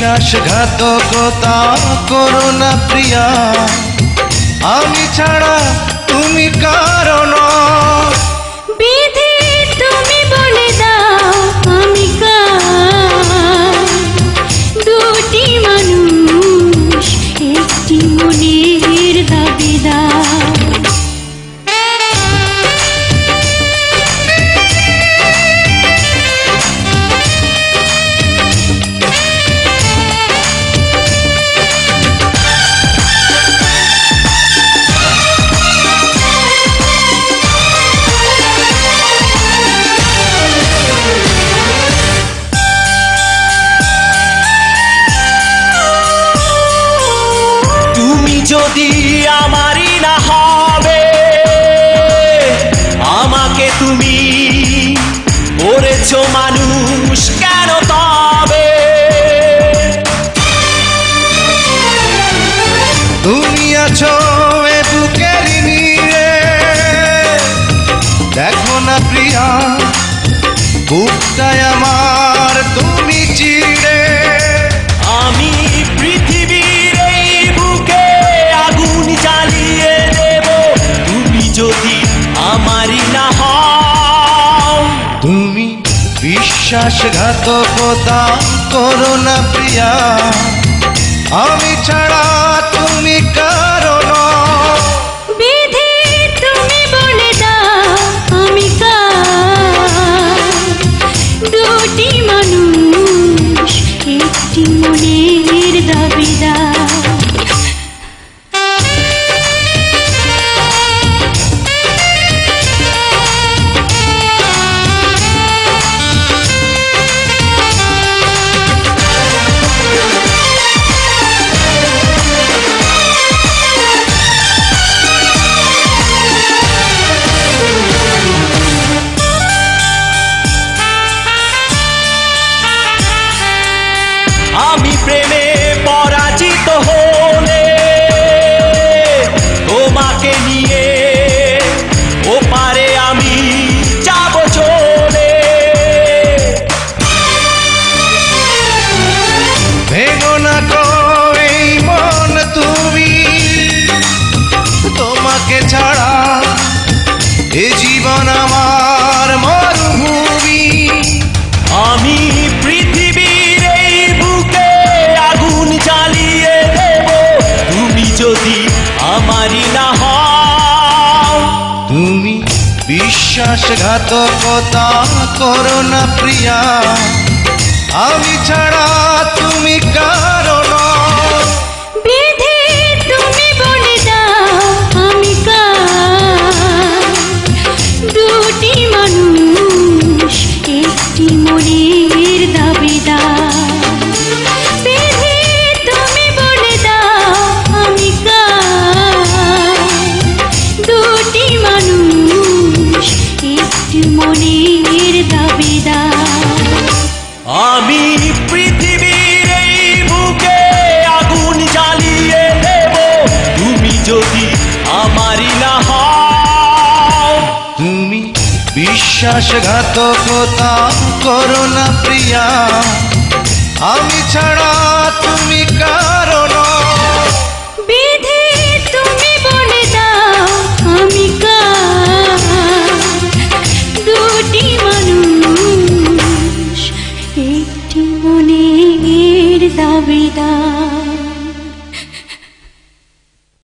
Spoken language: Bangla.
বিশ্বাসঘাতকতা করো না প্রিয়া। আমি ছাড়া তুমি কারণ যদি আমারই না হবে, আমাকে তুমি করেছ মানুষ কেন তবে? তুমি আছো এ দেখো না প্রিয়া, বুকটায় আমার তুমি যদি আমারই না হও। তুমি বিশ্বাসঘাতকতা করো না প্রিয়া। আমি জীবন আমার মরুভূমি। আমি পৃথিবীর এই বুকে আগুন জ্বালিয়ে দেব। তুমি যদি আমারই না হও, তুমি বিশ্বাসঘাতকতা করো না প্রিয়া। আমি ছাড়া তুমি কারণ আমারই না হও। তুমি বিশ্বাসঘাতকতা করো না প্রিয়া। আমি ছাড়া